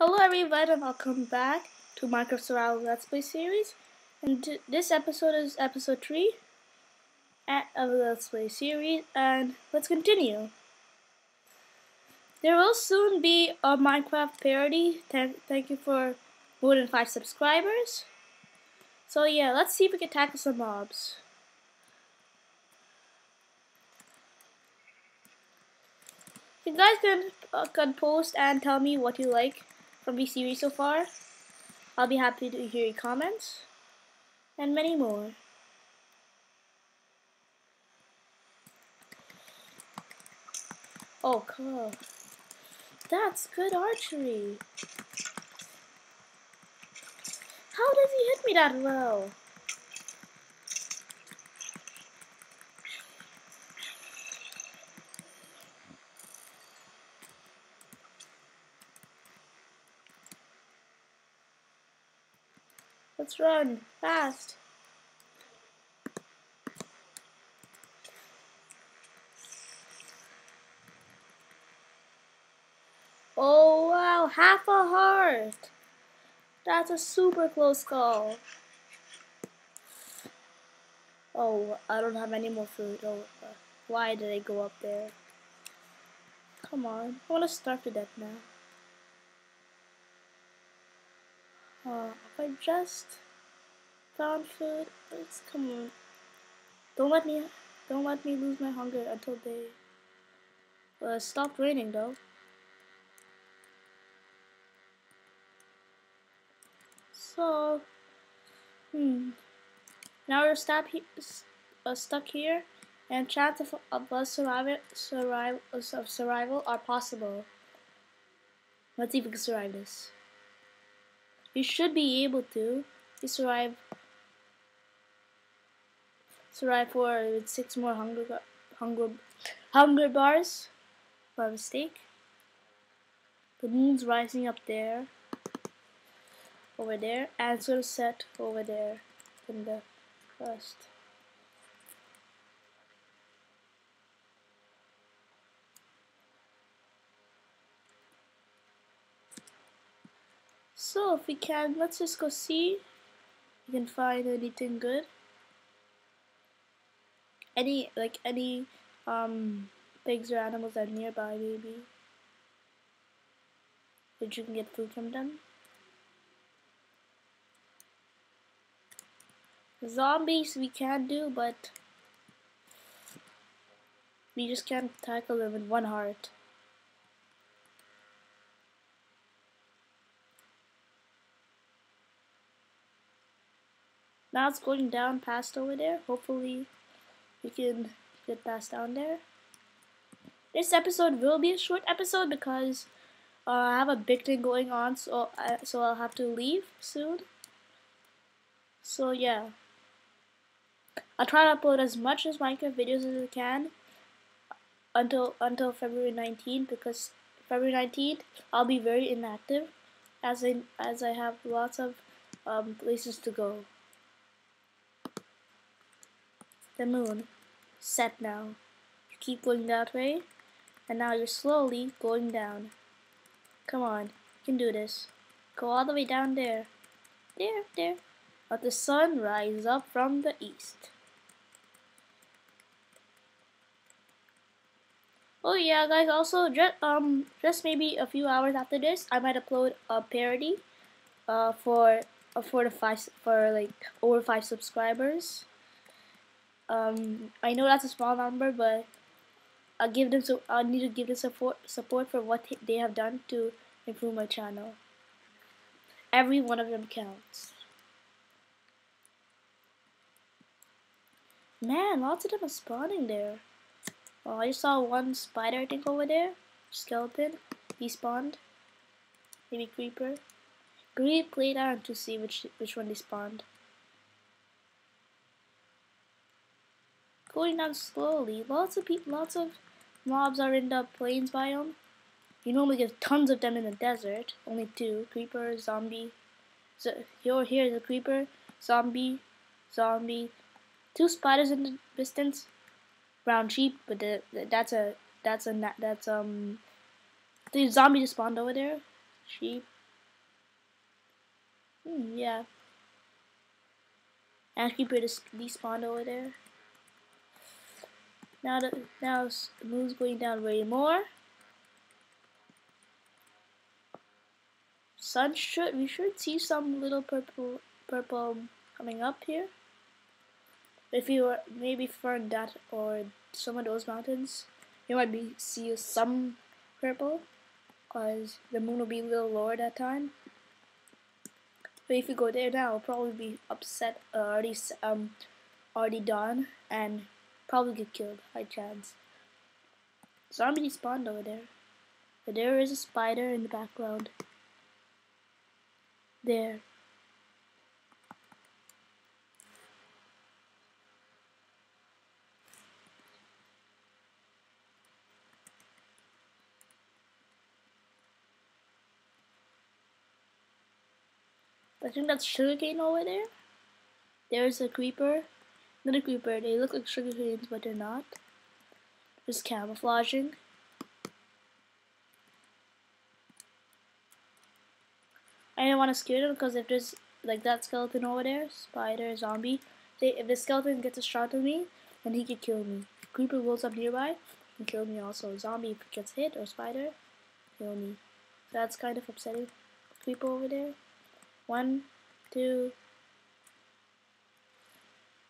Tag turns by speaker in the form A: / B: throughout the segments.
A: Hello everyone and welcome back to Minecraft Survival Let's Play series. And this episode is episode 3 of the Let's Play series and let's continue. There will soon be a Minecraft parody. Thank, thank you for more than 5 subscribers. So yeah, let's see if we can tackle some mobs. You guys can, uh, can post and tell me what you like from the series so far. I'll be happy to hear your comments and many more. Oh, cool. That's good archery. How does he hit me that well? Let's run fast. Oh wow, half a heart. That's a super close call. Oh, I don't have any more food. Oh, why did I go up there? Come on, I want to starve to death now. Uh, I just found food, let's come on. Don't let me, don't let me lose my hunger until they uh, stop raining though. So, hmm. Now we're uh, stuck here, and chances of, us survival, survival, of survival are possible. Let's see if we can survive this. We should be able to. We survive. Survive for with six more hunger hunger hunger bars by mistake. The moon's rising up there over there and set over there in the first. So if we can, let's just go see if we can find anything good. Any, like any um, pigs or animals that are nearby maybe. That you can get food from them. Zombies we can do, but we just can't tackle them with one heart. Now it's going down past over there. Hopefully we can get past down there. This episode will be a short episode because uh, I have a big thing going on, so I, so I'll have to leave soon. So yeah. I'll try to upload as much as Minecraft videos as I can until until February 19th because February 19th I'll be very inactive as I as I have lots of um, places to go. The moon set now. You keep going that way and now you're slowly going down. Come on, you can do this. Go all the way down there. There, there. Let the sun rise up from the east. Oh yeah, guys. Also, just um, just maybe a few hours after this, I might upload a parody, uh, for uh, for the five for like over five subscribers. Um, I know that's a small number, but I give them so I need to give them support support for what they have done to improve my channel. Every one of them counts. Man, lots of them are spawning there. Oh, I saw one spider I think over there. Skeleton. He spawned. Maybe creeper. Great play down to see which which one they spawned. Going down slowly. Lots of lots of mobs are in the plains biome. You normally get tons of them in the desert. Only two. Creeper, zombie. So here here's a creeper, zombie, zombie. Two spiders in the distance brown sheep, but the, the, that's a that's a that's um the zombie just spawned over there. Sheep, Hmm, yeah. And creeper just despawned over there. Now the now the moon's going down way more. Sun should we should see some little purple purple coming up here. If you were maybe from that or some of those mountains, you might be see some purple, cause the moon will be a little lower that time. But if you go there now, it'll probably be upset uh, already um already done and probably get killed. High chance. Zombie spawned over there. But there is a spider in the background. There. I think that's sugarcane over there. There's a creeper. Another creeper. They look like sugarcanes, but they're not. Just camouflaging. I don't want to scare them because if there's like that skeleton over there, spider, zombie, they, if the skeleton gets a shot at me, then he could kill me. Creeper rolls up nearby and kill me also. Zombie if it gets hit or spider, kill me. So that's kind of upsetting. Creeper over there. One, two.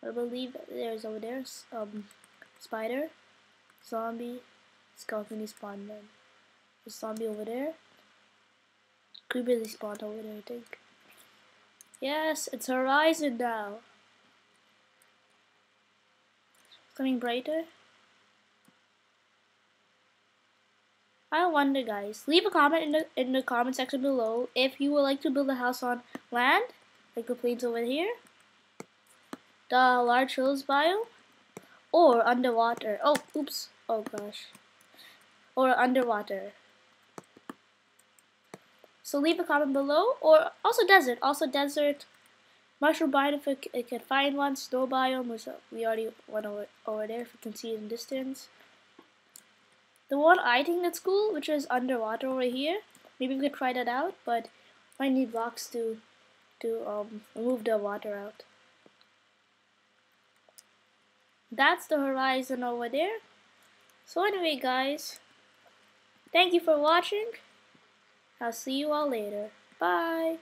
A: I believe there's over there um spider, zombie, skeleton spawned then. There's zombie over there. Could be spawned over there, I think. Yes, it's horizon now. It's coming brighter. I wonder, guys. Leave a comment in the in the comment section below if you would like to build a house on land, like the plains over here, the large hills biome, or underwater. Oh, oops. Oh gosh. Or underwater. So leave a comment below, or also desert. Also desert. Mushroom biome if we can find one. Snow biome, which we already went over, over there if you can see it in distance. The one I think that's cool, which is underwater over here. Maybe we could try that out, but I need blocks to to um, move the water out. That's the horizon over there. So anyway, guys, thank you for watching. I'll see you all later. Bye.